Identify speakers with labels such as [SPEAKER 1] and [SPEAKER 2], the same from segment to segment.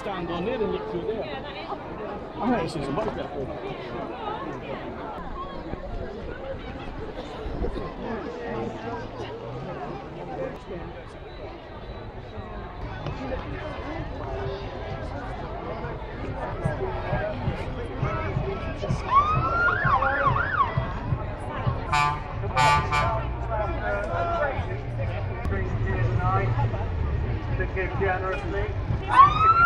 [SPEAKER 1] stand on here and look through there. I think this is a much better film.
[SPEAKER 2] to give generously.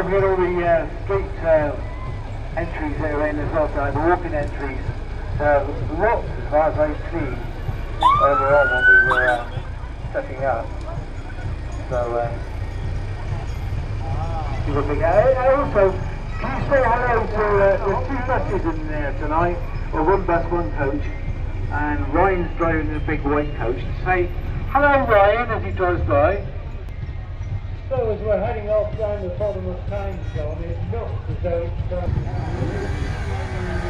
[SPEAKER 2] Don't forget all the uh, street uh, entries that are in as well, so the walking entries. Uh, lots as far as I see on when we were uh, setting up. So, uh, will think, uh, and also, can you say hello to, uh, there's two buses in there tonight, or one bus, one coach, and Ryan's driving the big white coach. Say hello Ryan as he drives by. So as we're heading off down the bottom of Timestone, it looks as though it's uh,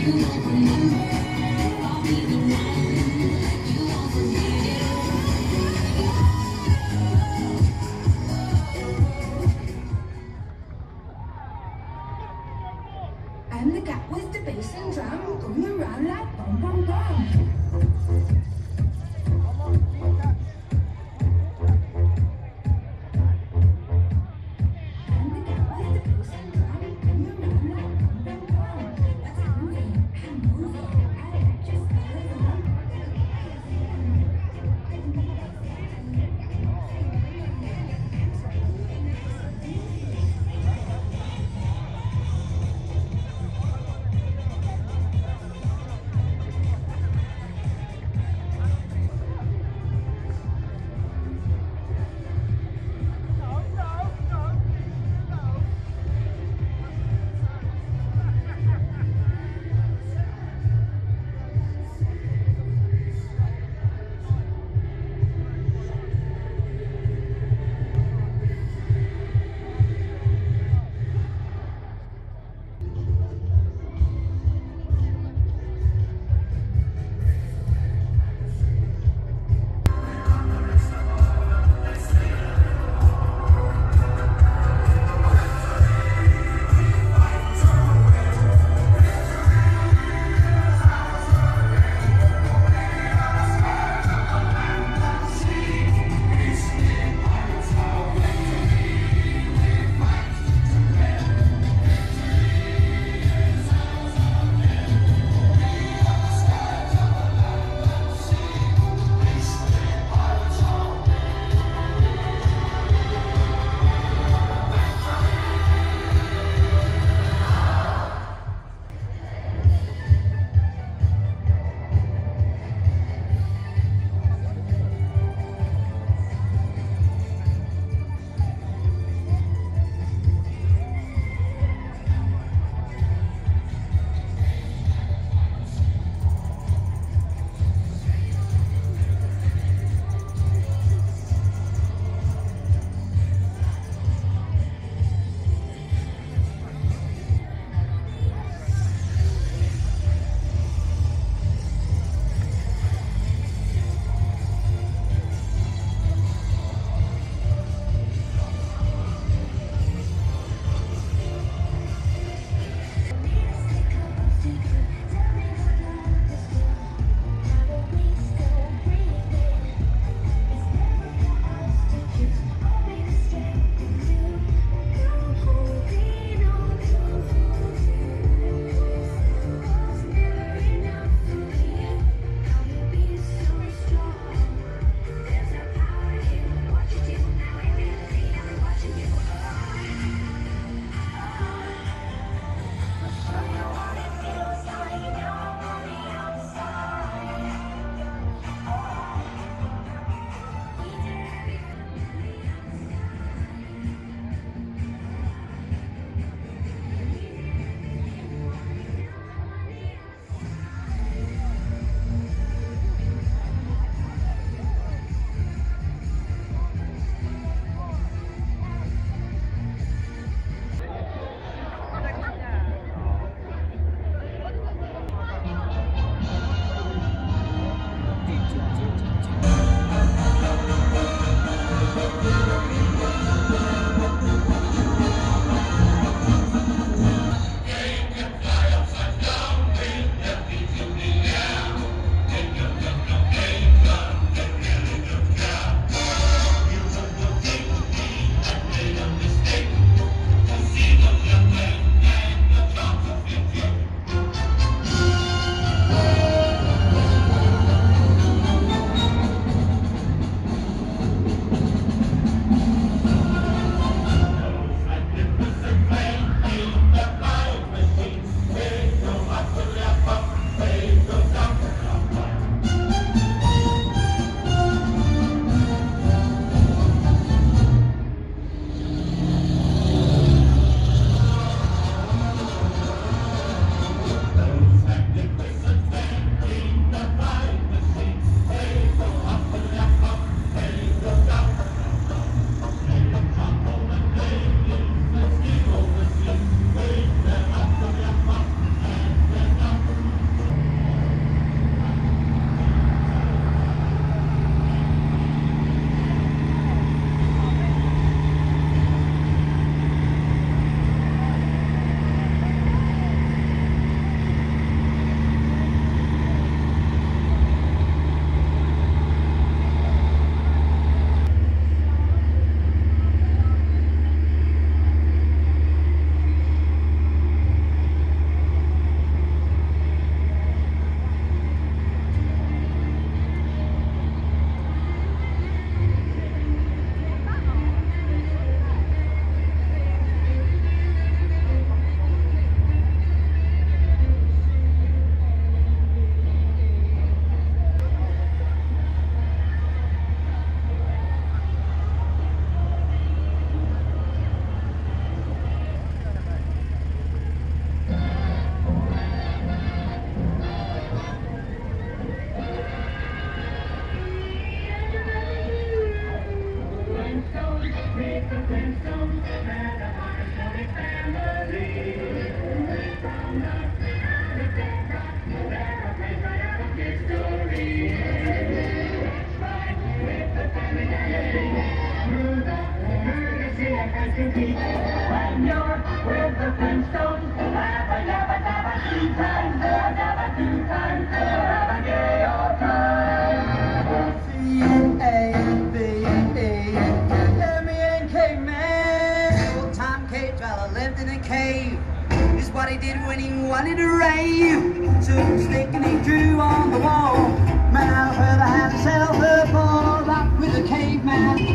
[SPEAKER 3] you.
[SPEAKER 4] when
[SPEAKER 3] he wanted to rave. Took a stick and he drew on the wall. Man, I heard the had himself a ball, with a caveman.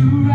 [SPEAKER 4] to